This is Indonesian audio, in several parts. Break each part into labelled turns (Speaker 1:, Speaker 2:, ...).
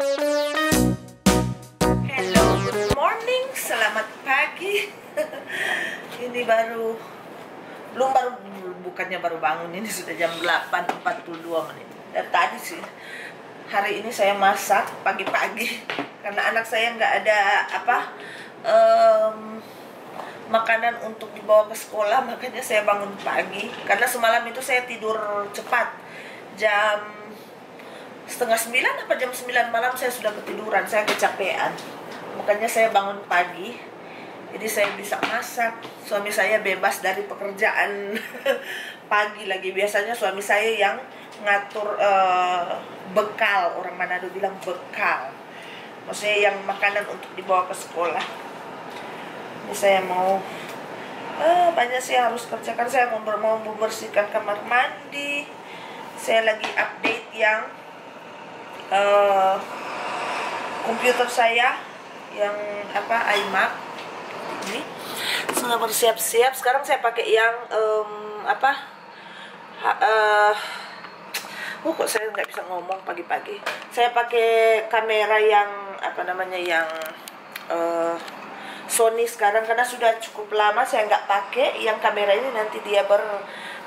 Speaker 1: Hello, good morning, selamat pagi. ini baru belum baru bukannya baru bangun ini sudah jam 8.42 menit. Dan tadi sih hari ini saya masak pagi-pagi karena anak saya nggak ada apa em, makanan untuk dibawa ke sekolah makanya saya bangun pagi karena semalam itu saya tidur cepat jam setengah sembilan apa jam sembilan malam saya sudah ketiduran saya kecapean. Makanya saya bangun pagi jadi saya bisa masak. Suami saya bebas dari pekerjaan pagi lagi. Biasanya suami saya yang ngatur eh, bekal. Orang Manado bilang bekal. Maksudnya yang makanan untuk dibawa ke sekolah. Ini saya mau eh, banyak sih harus kerjakan. Saya mau mau membersihkan kamar mandi. Saya lagi update yang eh, komputer saya yang apa iMac. Ini. Sudah bersiap-siap. Sekarang saya pakai yang em, apa ha, eh, Oh kok saya nggak bisa ngomong pagi-pagi. Saya pakai kamera yang apa namanya yang eh, Sony sekarang. Karena sudah cukup lama saya nggak pakai yang kamera ini. Nanti dia ber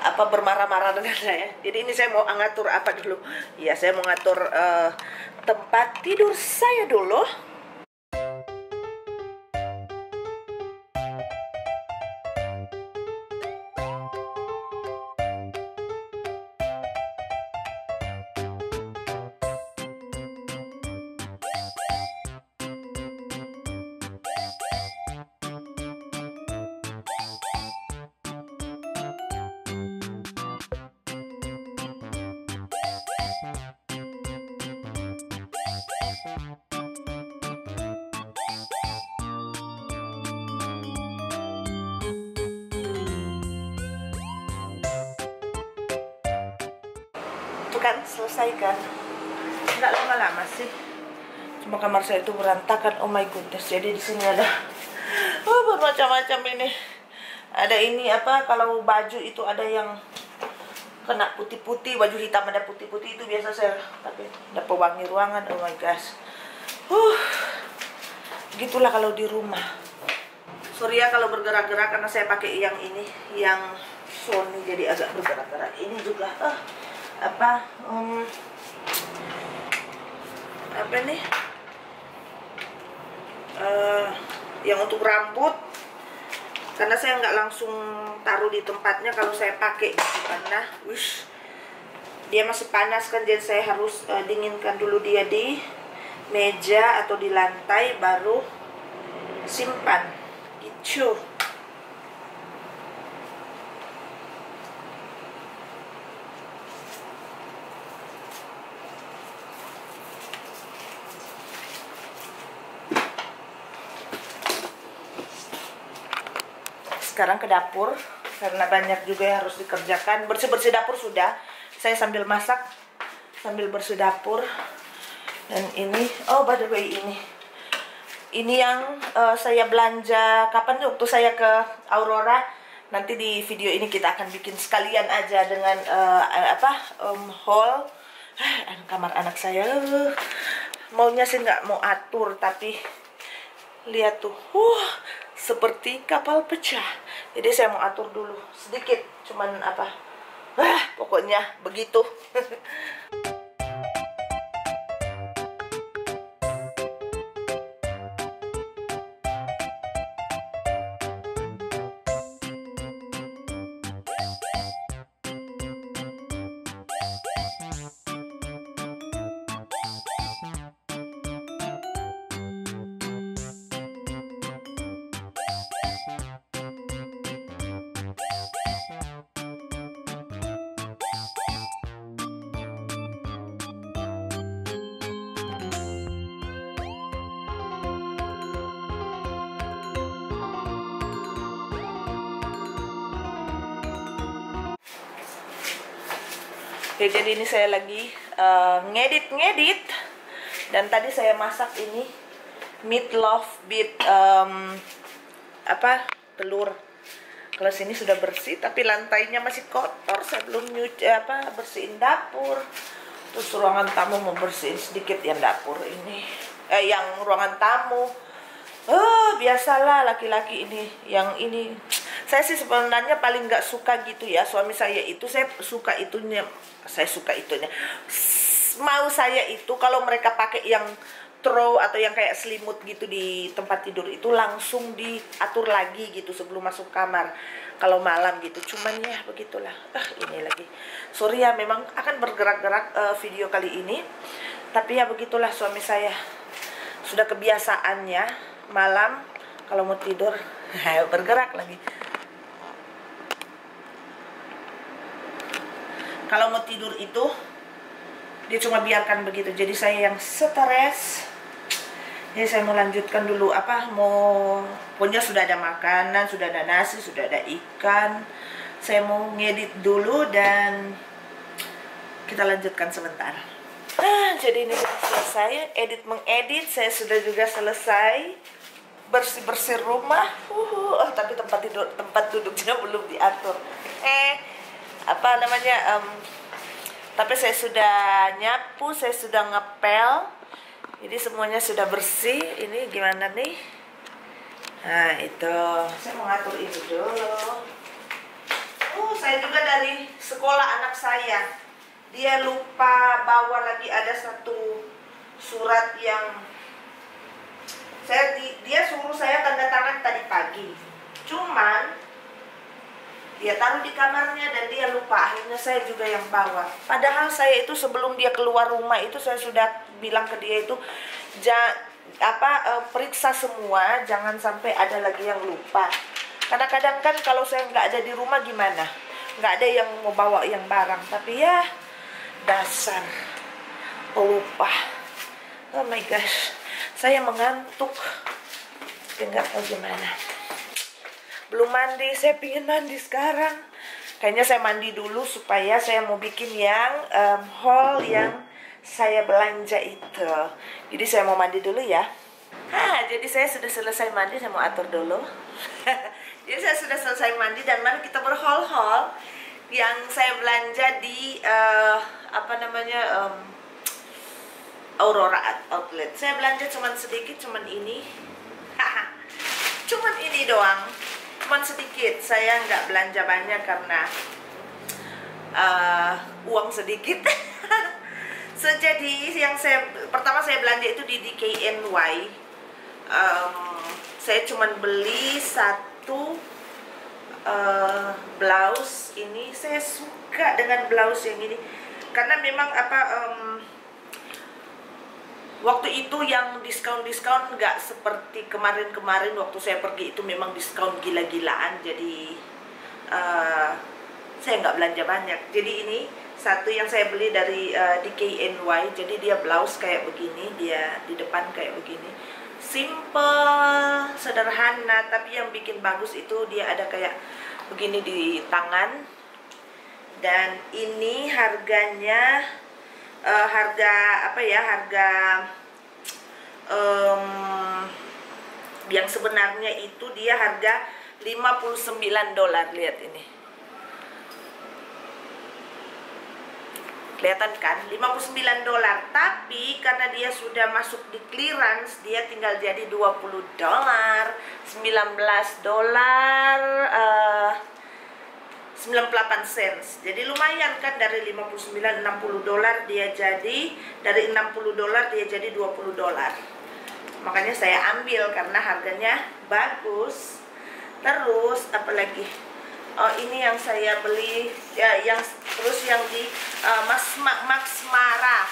Speaker 1: apa bermarah-marah dengan saya. Jadi ini saya mau ngatur apa dulu? Ya saya mau ngatur eh, tempat tidur saya dulu. Kan selesai kan? Lama-lama sih. Cuma kamar saya itu berantakan. Oh my goodness. Jadi di sini ada oh, bermacam-macam ini. Ada ini apa? Kalau baju itu ada yang kena putih-putih, baju hitam ada putih-putih itu biasa saya tapi ada pewangi ruangan. Oh my gosh. Huh. Gitulah kalau di rumah. Sorry ya kalau bergerak-gerak karena saya pakai yang ini, yang Sony jadi agak bergerak-gerak. Ini juga ah, apa? um, apa nih? Eh, yang untuk rambut karena saya nggak langsung taruh di tempatnya kalau saya pakai gitu. Karena wish dia masih panas kan jadi saya harus eh, dinginkan dulu dia di meja atau di lantai baru simpan. Gitu sekarang ke dapur karena banyak juga yang harus dikerjakan. Bersih-bersih dapur sudah. Saya sambil masak sambil bersih dapur. Dan ini oh by the way ini. Ini yang eh, saya belanja kapan waktu saya ke Aurora. Nanti di video ini kita akan bikin sekalian aja dengan eh, apa em, haul. Ah, kamar anak saya. Eh, maunya sih nggak mau atur tapi lihat tuh. Wah seperti kapal pecah. Jadi saya mau atur dulu sedikit cuman apa? Wah pokoknya begitu Oke, jadi ini saya lagi eh, ngedit-ngedit dan tadi saya masak ini meatloaf with em, apa telur. Kalau sini sudah bersih tapi lantainya masih kotor. Saya belum nyuci apa bersihin dapur. terus ruangan tamu mau bersihin sedikit yang dapur ini eh yang ruangan tamu oh biasalah laki-laki ini yang ini saya sih sebenarnya paling nggak suka gitu ya suami saya itu saya suka itunya saya suka itunya. Mau saya itu kalau mereka pakai yang throw atau yang kayak selimut gitu di tempat tidur itu langsung diatur lagi gitu sebelum masuk kamar kalau malam gitu. Cuman ya begitulah. Ah ini lagi. Sorry ya memang akan bergerak-gerak uh, video kali ini. Tapi ya begitulah suami saya. Sudah kebiasaannya malam kalau mau tidur bergerak lagi kalau mau tidur itu dia cuma biarkan begitu. Jadi saya yang stres. Jadi saya mau lanjutkan dulu apa mau punya sudah ada makanan sudah ada nasi sudah ada ikan. Saya mau ngedit dulu dan kita lanjutkan sebentar. Nah jadi ini sudah selesai. Edit mengedit. Saya sudah juga selesai. Bersih bersih rumah. Uh, oh, tapi tempat tidur tempat duduknya belum diatur. Eh apa namanya um, tapi saya sudah nyapu saya sudah ngepel. Jadi semuanya sudah bersih. Ini gimana nih? Nah itu. Saya mau ngatur itu dulu. Uh saya juga dari sekolah anak saya. Dia lupa bawa lagi ada satu surat yang saya dia suruh saya tanda tangan tadi pagi. Cuman dia taruh di kamarnya dan dia lupa. Akhirnya saya juga yang bawa. Padahal saya itu sebelum dia keluar rumah itu saya sudah bilang ke dia itu ja, apa e, periksa semua jangan sampai ada lagi yang lupa. Karena kadang kan kalau saya nggak ada di rumah gimana? Nggak ada yang mau bawa yang barang. Tapi ya dasar lupa oh my gosh. Saya mengantuk. Nggak tahu gimana belum mandi saya pingin mandi sekarang. Kayaknya saya mandi dulu supaya saya mau bikin yang um, haul yang saya belanja itu. Jadi saya mau mandi dulu ya. Hah, jadi saya sudah selesai mandi saya mau atur dulu. Jadi saya sudah selesai mandi dan mari kita berhaul-haul. Yang saya belanja di uh, apa namanya um, Aurora Outlet. Saya belanja cuman sedikit cuman ini. Cuman ini doang cuman sedikit. Saya nggak belanja banyak karena uh, uang sedikit. So, yang saya pertama saya belanja itu di DKNY um, saya cuman beli satu uh, blouse ini. Saya suka dengan blouse yang ini. Karena memang apa um, waktu itu yang diskon-diskon nggak seperti kemarin-kemarin waktu saya pergi itu memang diskon gila-gilaan. Jadi uh, saya nggak belanja banyak. Jadi ini satu yang saya beli dari uh, DKNY jadi dia blouse kayak begini dia di depan kayak begini. Simple sederhana tapi yang bikin bagus itu dia ada kayak begini di tangan. Dan ini harganya uh, harga apa ya harga um, yang sebenarnya itu dia harga 59 dolar. Lihat ini. Kelihatan kan? 59 dolar. Tapi karena dia sudah masuk di clearance dia tinggal jadi 20 dolar. 19 dolar uh, 98 cents. Jadi lumayan kan dari 59 60 dolar dia jadi dari 60 dolar dia jadi 20 dolar. Makanya saya ambil karena harganya bagus. Terus apalagi? Oh ini yang saya beli ya yang terus yang di uh, Mas Max Mara.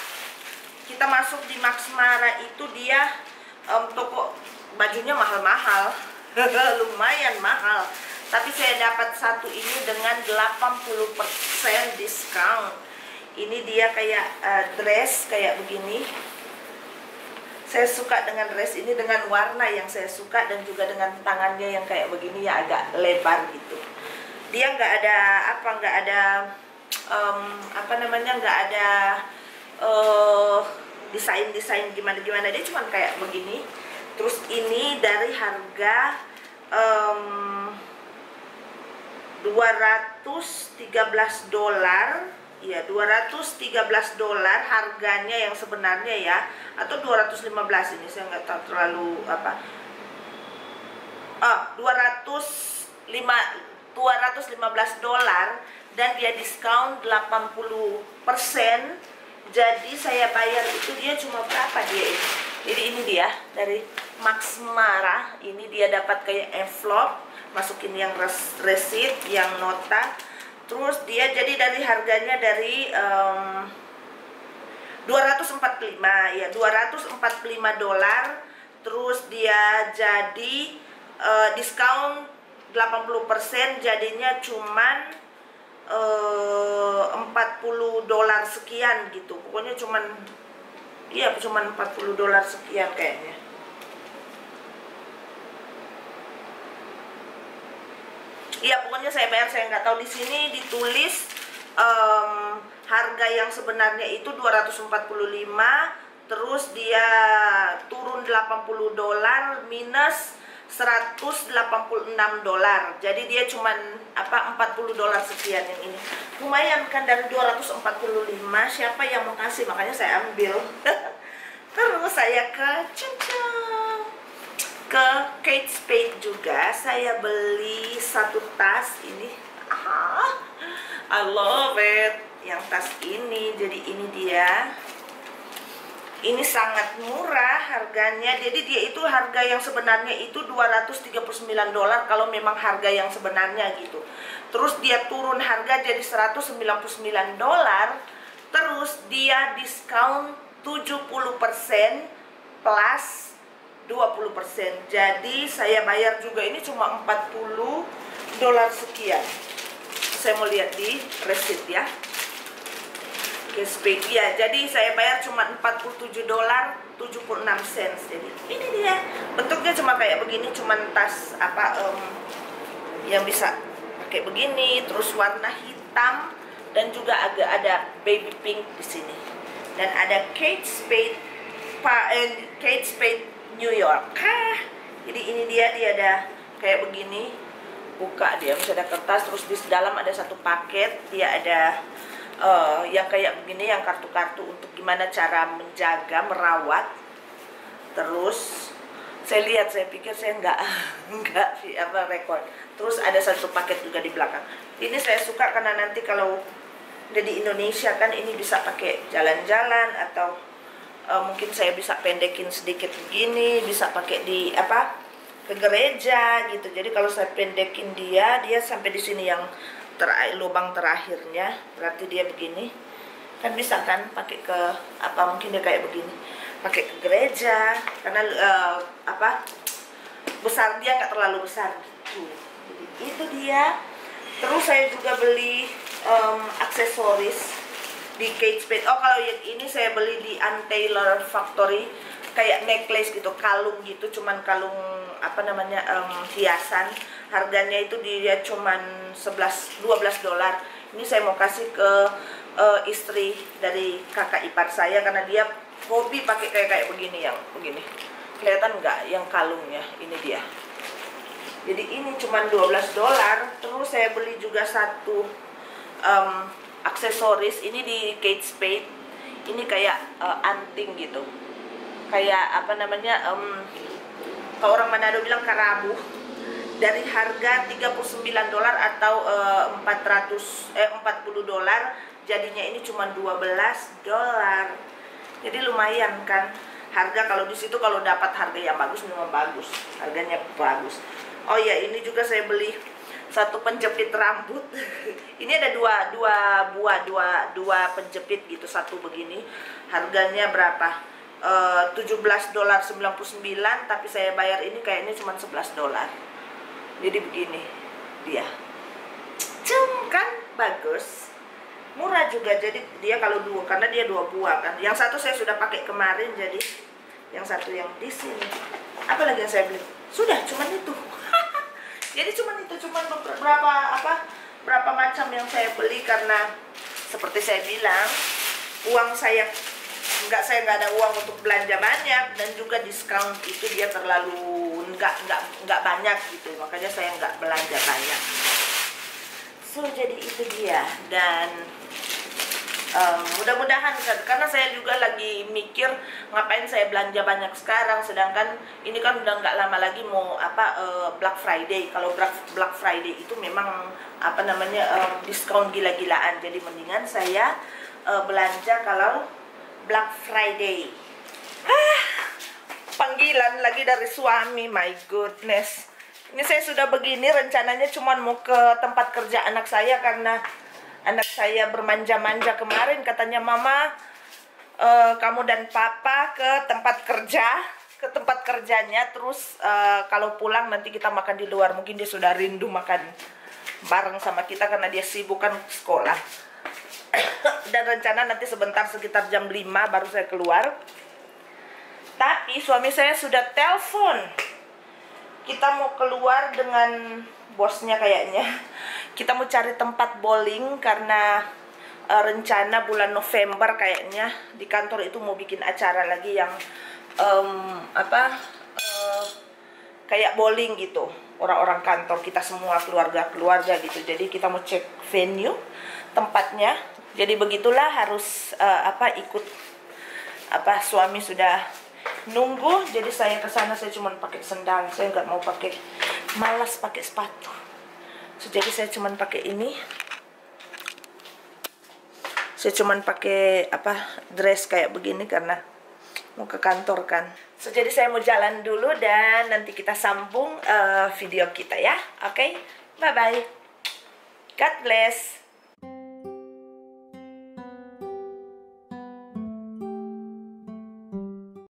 Speaker 1: Kita masuk di Max Mara itu dia um, toko bajunya mahal-mahal. Lumayan mahal tapi saya dapat satu ini dengan 80% diskon ini dia kayak uh, dress kayak begini. Saya suka dengan dress ini dengan warna yang saya suka dan juga dengan tangannya yang kayak begini ya agak lebar gitu. Dia nggak ada apa nggak ada um, apa namanya nggak ada uh, desain desain gimana gimana dia cuma kayak begini. Terus ini dari harga um, 213 dolar ya 213 dolar harganya yang sebenarnya ya atau 215 ini saya nggak tahu terlalu apa. Oh 205 215 dolar dan dia diskon 80 persen. Jadi saya bayar itu dia cuma berapa dia ini? Jadi ini dia dari Max Mara ini dia dapat kayak envelope masukin yang res receipt yang nota. Terus dia jadi dari harganya dari um, 245 ya 245 dolar. Terus dia jadi uh, diskon 80% jadinya cuman uh, 40 dolar sekian gitu. Pokoknya cuman iya cuman 40 dolar sekian kayaknya iya pokoknya saya bayar saya nggak tahu. Di sini ditulis um, harga yang sebenarnya itu 245 terus dia turun 80 dolar minus 186 dolar. Jadi dia cuman apa 40 dolar sekian yang ini. Lumayan kan dari 245 siapa yang mau kasih? Makanya saya ambil. Terus saya ke cincang ke Kate Spade juga. Saya beli satu tas ini. I love it. Yang tas ini. Jadi ini dia. Ini sangat murah harganya. Jadi dia itu harga yang sebenarnya itu 239 dolar kalau memang harga yang sebenarnya gitu. Terus dia turun harga jadi 199 dolar. Terus dia diskon 70% plus 20% jadi saya bayar juga ini cuma 40 dolar sekian. Saya mau lihat di receipt ya. Cashback. Ya jadi saya bayar cuma 47 dolar 76 sen jadi ini dia. Bentuknya cuma kayak begini cuma tas apa um, yang bisa pakai begini terus warna hitam dan juga agak ada baby pink di sini. Dan ada Kate Spade pa, eh, Kate Spade New York. Hah, jadi ini dia dia ada kayak begini. Buka dia bisa ada kertas. Terus di dalam ada satu paket. Dia ada uh, yang kayak begini yang kartu-kartu untuk gimana cara menjaga merawat. Terus saya lihat saya pikir saya nggak nggak apa rekor terus ada satu paket juga di belakang. Ini saya suka karena nanti kalau udah di Indonesia kan ini bisa pakai jalan-jalan atau uh, mungkin saya bisa pendekin sedikit begini bisa pakai di apa ke gereja gitu. Jadi kalau saya pendekin dia dia sampai di sini yang terakhir lubang terakhirnya berarti dia begini. Kan bisa kan pakai ke apa mungkin dia kayak begini. Pakai ke gereja karena uh, apa besar dia nggak terlalu besar gitu. Jadi itu dia. Terus saya juga beli um, aksesoris di Kate Spade. Oh kalau yang ini saya beli di Ann Taylor Factory kayak necklace gitu kalung gitu cuman kalung apa namanya um, hiasan. Harganya itu dia cuman 11 12 dolar. Ini saya mau kasih ke uh, istri dari kakak ipar saya karena dia hobi pakai kayak kayak begini yang begini. Kelihatan nggak yang kalungnya ini dia. Jadi ini cuman 12 dolar terus saya beli juga satu um, aksesoris ini di Kate Spade ini kayak uh, anting gitu. Kayak apa namanya um, kalau orang Manado bilang karabu dari harga 39 dolar atau uh, 400 eh 40 dolar jadinya ini cuma 12 dolar. Jadi lumayan kan harga kalau di situ kalau dapat harga yang bagus memang bagus harganya bagus. Oh ya ini juga saya beli satu penjepit rambut. Ini ada dua dua buah dua dua penjepit gitu satu begini. Harganya berapa? Uh, 17 dolar 99 tapi saya bayar ini kayaknya cuma 11 dolar. Jadi begini dia. Cum kan? Bagus. Murah juga jadi dia kalau dua karena dia dua buah kan. Yang satu saya sudah pakai kemarin jadi yang satu yang di sini. Apa lagi yang saya beli? Sudah cuman itu jadi cuman itu cuman beberapa apa berapa macam yang saya beli karena seperti saya bilang uang saya nggak saya nggak ada uang untuk belanja banyak dan juga diskon itu dia terlalu nggak nggak nggak banyak gitu. Makanya saya nggak belanja banyak. So jadi itu dia. Dan um, mudah-mudahan karena saya juga lagi mikir ngapain saya belanja banyak sekarang? Sedangkan ini kan udah nggak lama lagi mau apa uh, Black Friday. Kalau Black Friday itu memang apa namanya um, diskon gila-gilaan. Jadi mendingan saya uh, belanja kalau Black Friday. Ah, panggilan lagi dari suami. My goodness. Ini saya sudah begini rencananya cuma mau ke tempat kerja anak saya karena anak saya bermanja-manja kemarin katanya mama uh, kamu dan papa ke tempat kerja ke tempat kerjanya terus uh, kalau pulang nanti kita makan di luar. Mungkin dia sudah rindu makan bareng sama kita karena dia sibuk kan sekolah. Dan rencana nanti sebentar sekitar jam 5 baru saya keluar. Tapi suami saya sudah telepon. Kita mau keluar dengan bosnya kayaknya kita mau cari tempat bowling karena uh, rencana bulan November kayaknya. Di kantor itu mau bikin acara lagi yang um, apa uh, kayak bowling gitu. Orang-orang kantor kita semua keluarga-keluarga gitu. Jadi kita mau cek venue tempatnya. Jadi begitulah harus uh, apa ikut apa suami sudah nunggu. Jadi saya ke sana saya cuma pakai sendal. Saya nggak mau pakai malas pakai sepatu so, jadi saya cuman pakai ini. Saya cuman pakai apa dress kayak begini karena mau ke kantor kan. So, jadi saya mau jalan dulu dan nanti kita sambung uh, video kita ya. Oke? Okay? bye bye God bless